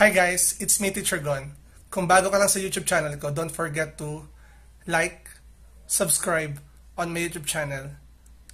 Hi guys, it's me Teacher Gon. Kung bago ka lang sa YouTube channel ko, don't forget to like, subscribe on my YouTube channel.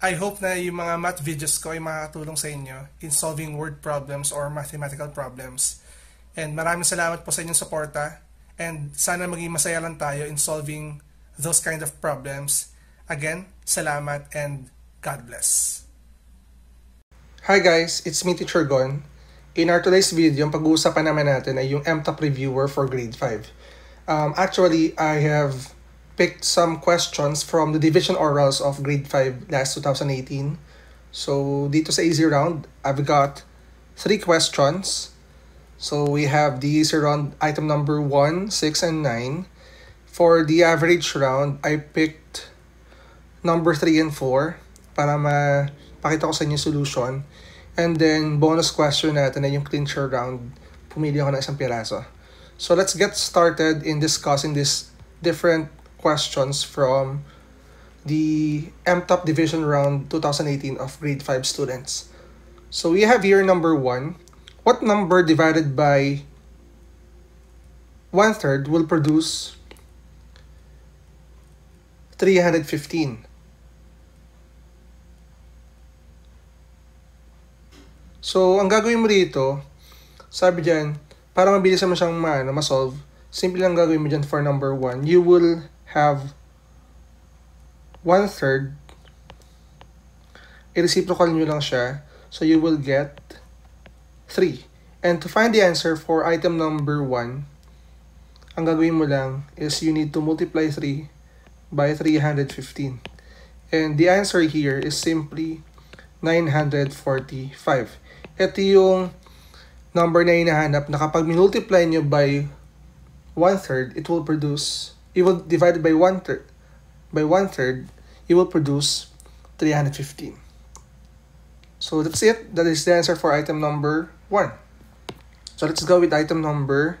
I hope na yung mga math videos ko ay makakatulong sa inyo in solving word problems or mathematical problems. And maraming salamat po sa inyong suporta and sana maging masaya lang tayo in solving those kind of problems. Again, salamat and God bless. Hi guys, it's me Teacher Gon. In our today's video, ang pag-uusapan naman natin ay yung MTOP Reviewer for Grade 5. Um, actually, I have picked some questions from the division orals of Grade 5 last 2018. So, dito sa easy round, I've got three questions. So, we have the easy round item number 1, 6, and 9. For the average round, I picked number 3 and 4 para mapakita ko sa inyo solution. And then, bonus question natin na yung clincher round. Pumili ako ng isang piraso. So, let's get started in discussing these different questions from the MTOP Division Round 2018 of Grade 5 students. So, we have here number 1. What number divided by one-third will produce 315? So, ang gagawin mo dito, sabi dyan, para mabilis naman siyang ma, ano, ma-solve, simple lang gagawin mo dyan for number 1. You will have one-third, i-reciprocal nyo lang siya, so you will get 3. And to find the answer for item number 1, ang gagawin mo lang is you need to multiply 3 by 315. And the answer here is simply 945 ito yung number na hinahanap na kapag multiply nyo by one-third, it will produce, it will divide by one-third, by one-third, it will produce 315. So that's it. That is the answer for item number 1. So let's go with item number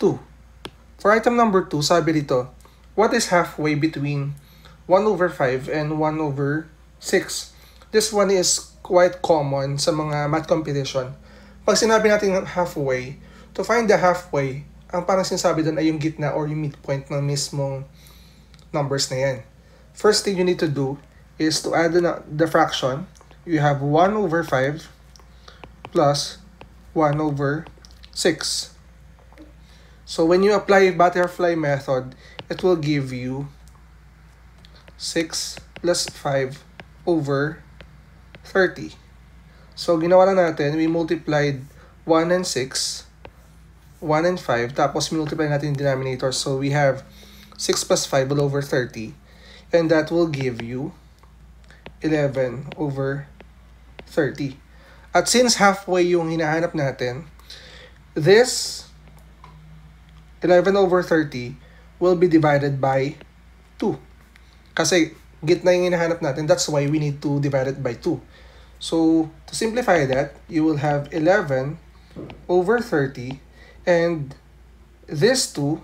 2. For item number 2, sabi dito, what is halfway between 1 over 5 and 1 over 6? This one is quite common sa mga math competition. Pag sinabi natin halfway, to find the halfway, ang parang sinasabi doon ay yung gitna or yung midpoint ng mismong numbers na yan. First thing you need to do is to add the, the fraction. You have 1 over 5 plus 1 over 6. So when you apply butterfly method, it will give you 6 plus 5 over 30. So, ginawa lang natin, we multiplied 1 and 6, 1 and 5, tapos multiply natin yung denominator. So, we have 6 plus 5 all over 30. And that will give you 11 over 30. At since halfway yung hinahanap natin, this 11 over 30 will be divided by 2. Kasi gitna yung hinahanap natin, that's why we need to divide it by 2. So, to simplify that, you will have 11 over 30 and this 2,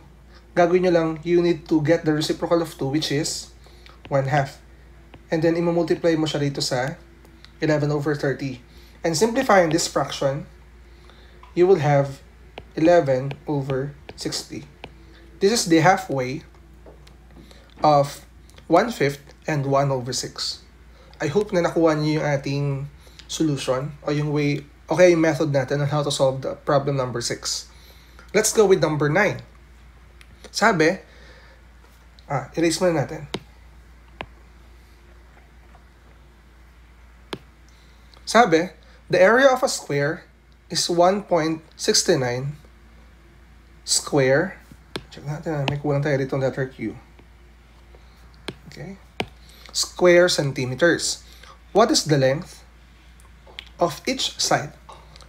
gagawin nyo lang, you need to get the reciprocal of 2 which is 1 half. And then, imamultiply mo siya dito sa 11 over 30. And simplifying this fraction, you will have 11 over 60. This is the halfway of 1 fifth and 1 over 6. I hope na nakuha niyo yung ating solution o yung way, okay, yung method natin on how to solve the problem number 6. Let's go with number 9. Sabi, ah, erase muna natin. Sabi, the area of a square is 1.69 square. Check natin, may kulang tayo dito letter Q. Okay square centimeters. What is the length of each side?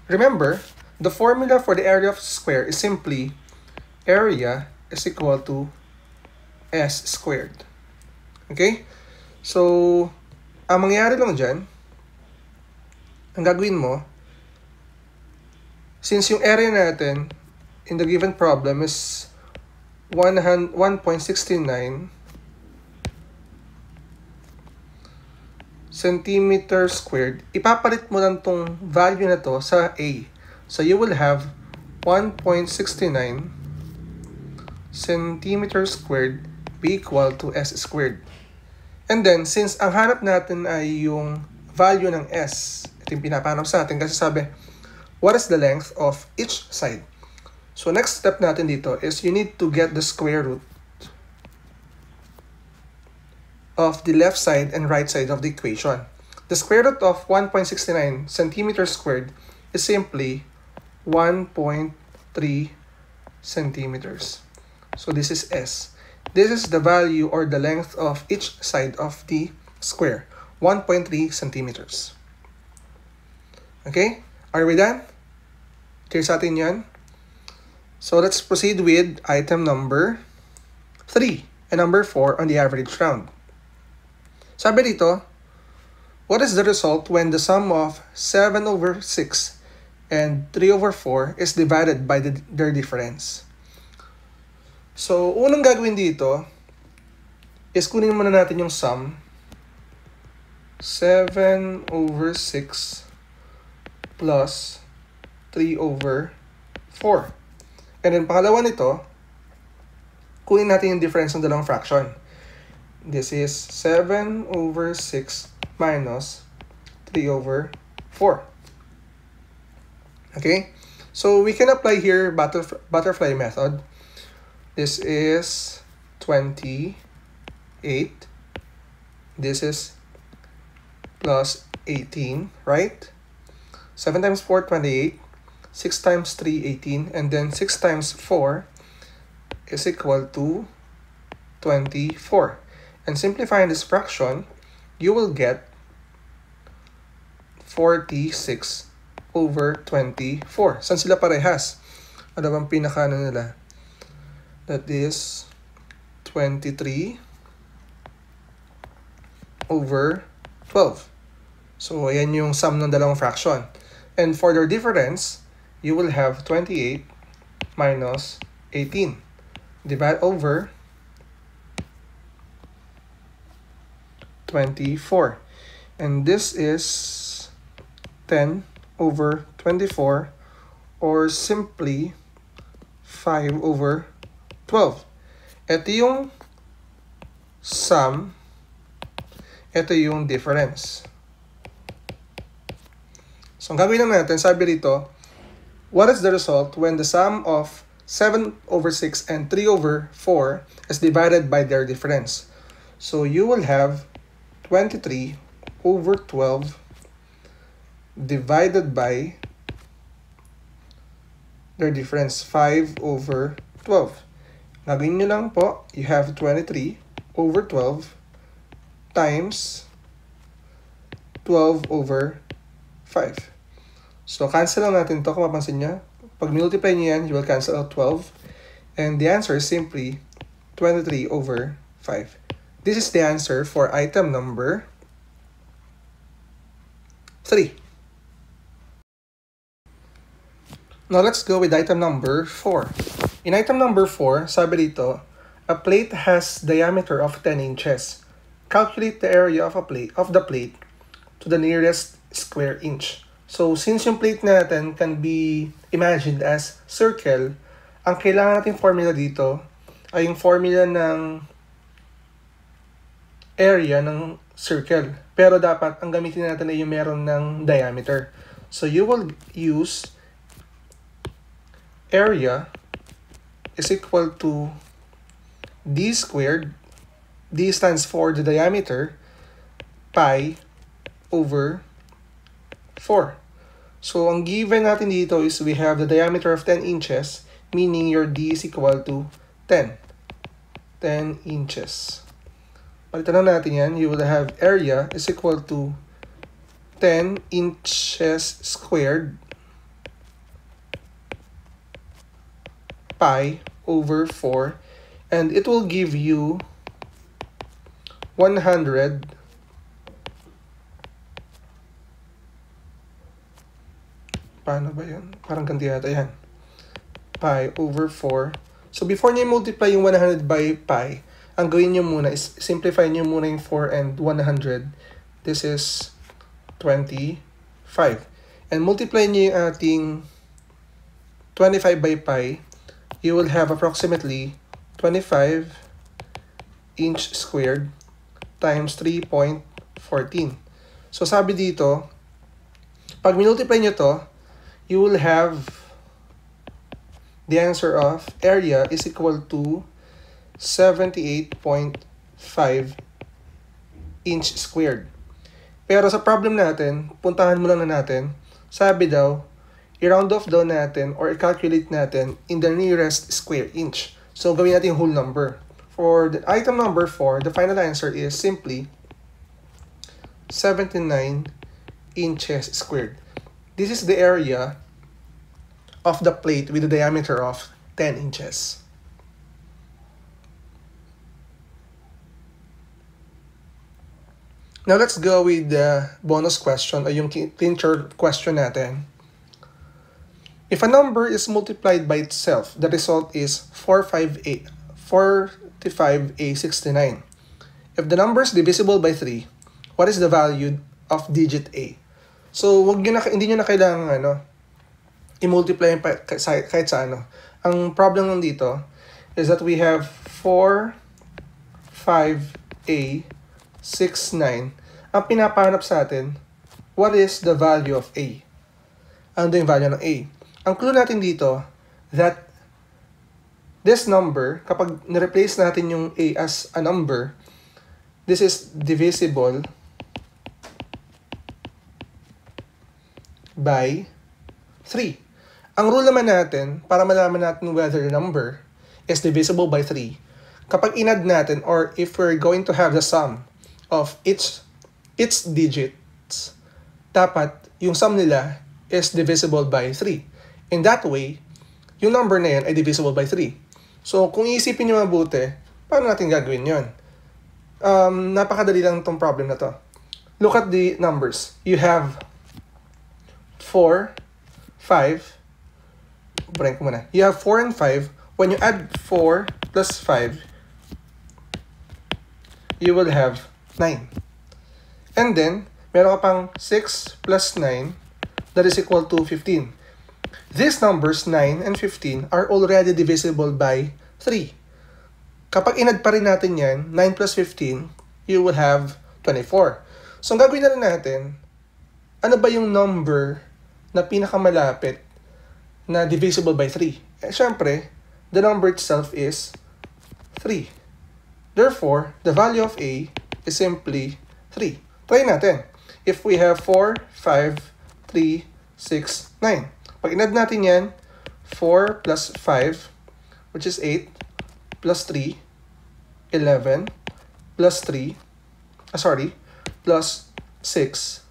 Remember, the formula for the area of square is simply area is equal to s squared. Okay? So, ang mangyayari lang dyan, ang gagawin mo, since yung area natin in the given problem is 1.69 centimeter squared, ipapalit mo lang tong value na to sa A. So you will have 1.69 centimeters squared be equal to s squared. And then, since ang hanap natin ay yung value ng s, ito yung pinapanap sa atin kasi sabi, what is the length of each side? So, next step natin dito is you need to get the square root of the left side and right side of the equation. The square root of 1.69 centimeters squared is simply 1.3 centimeters. So this is S. This is the value or the length of each side of the square. 1.3 centimeters. Okay? Are we done? Clear sa atin yan? So let's proceed with item number 3 and number 4 on the average round. Sabi dito, what is the result when the sum of 7 over 6 and 3 over 4 is divided by the, their difference? So, unang gagawin dito is kunin muna natin yung sum. 7 over 6 plus 3 over 4. And then, pangalawa nito, kunin natin yung difference ng dalawang fraction. This is 7 over 6 minus 3 over 4. Okay? So we can apply here butterf butterfly method. This is 28. This is plus 18, right? 7 times 4, 28. 6 times 3, 18. And then 6 times 4 is equal to 24. And simplifying this fraction, you will get 46 over 24. Saan sila parehas? Ano bang pinaka ano nila? That is 23 over 12. So, ayan yung sum ng dalawang fraction. And for their difference, you will have 28 minus 18. Divide over 24. And this is 10 over 24 or simply 5 over 12. Ito yung sum, ito yung difference. So, ang gagawin lang natin, sabi dito, what is the result when the sum of 7 over 6 and 3 over 4 is divided by their difference? So, you will have 23 over 12 divided by their difference, 5 over 12. Gagawin nyo lang po, you have 23 over 12 times 12 over 5. So, cancel lang natin to kung mapansin nyo. Pag multiply nyo yan, you will cancel out 12. And the answer is simply 23 over 5. This is the answer for item number 3. Now let's go with item number 4. In item number 4, sabi dito, a plate has diameter of 10 inches. Calculate the area of a plate of the plate to the nearest square inch. So since yung plate natin can be imagined as circle, ang kailangan nating formula dito ay yung formula ng area ng circle. Pero dapat ang gamitin natin ay yung meron ng diameter. So you will use area is equal to d squared. d stands for the diameter pi over 4. So ang given natin dito is we have the diameter of 10 inches meaning your d is equal to 10. 10 inches. Palitan na natin yan. You will have area is equal to 10 inches squared pi over 4 and it will give you 100 paano ba yan? Parang ganti yata yan. Pi over 4. So before niyo multiply yung 100 by pi, ang gawin nyo muna is simplify nyo muna yung 4 and 100. This is 25. And multiply nyo yung ating 25 by pi, you will have approximately 25 inch squared times 3.14. So sabi dito, pag multiply nyo to, you will have the answer of area is equal to 78.5 inch squared. Pero sa problem natin, puntahan mo lang na natin, sabi daw, i-round off daw natin or i-calculate natin in the nearest square inch. So, gawin natin whole number. For the item number 4, the final answer is simply 79 inches squared. This is the area of the plate with a diameter of 10 inches. Now let's go with the bonus question or yung clincher question natin. If a number is multiplied by itself, the result is 45A, 45A69. If the number is divisible by 3, what is the value of digit A? So, wag nyo na, hindi nyo na kailangan ano, i-multiply yung kahit sa ano. Ang problem lang dito is that we have 4, 5A, 6, 9. Ang pinapahanap sa atin, what is the value of A? Ano yung value ng A? Ang clue natin dito, that this number, kapag nireplace natin yung A as a number, this is divisible by 3. Ang rule naman natin, para malaman natin whether the number is divisible by 3, kapag inad natin or if we're going to have the sum of each its digits, dapat yung sum nila is divisible by 3. In that way, yung number na yan ay divisible by 3. So, kung iisipin nyo mabuti, paano natin gagawin yon? Um, napakadali lang tong problem na to. Look at the numbers. You have 4, 5, blank ko muna. You have 4 and 5. When you add 4 plus 5, you will have 9. And then, meron ka pang 6 plus 9, that is equal to 15. These numbers, 9 and 15, are already divisible by 3. Kapag inad pa rin natin yan, 9 plus 15, you will have 24. So, ang gagawin na lang natin, ano ba yung number na pinakamalapit na divisible by 3? Eh, syempre, the number itself is 3. Therefore, the value of A is simply 3. Try natin. If we have 4, 5, 3, 6, 9. Pag inad natin yan, 4 plus 5, which is 8, plus 3, 11, plus 3, uh, sorry, plus 6,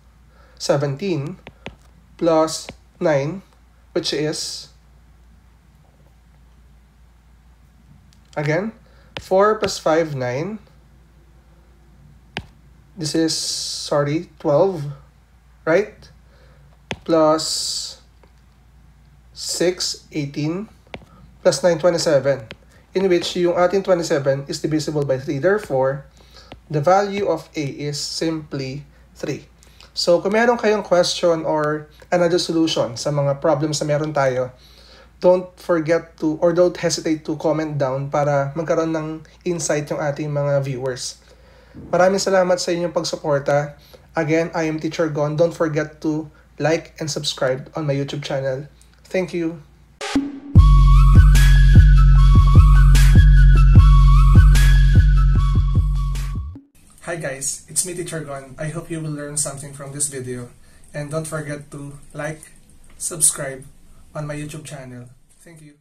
17, plus 9, which is, again, 4 plus 5, 9. This is, sorry, 12, right? Plus 6, 18, plus 9, 27, in which yung ating 27 is divisible by 3. Therefore, the value of A is simply 3. So, kung meron kayong question or another solution sa mga problems na meron tayo, don't forget to or don't hesitate to comment down para magkaroon ng insight yung ating mga viewers. Maraming salamat sa inyong pagsuporta. Again, I am Teacher Gon. Don't forget to like and subscribe on my YouTube channel. Thank you. Hi guys, it's me Teacher Gon. I hope you will learn something from this video. And don't forget to like, subscribe on my YouTube channel. Thank you.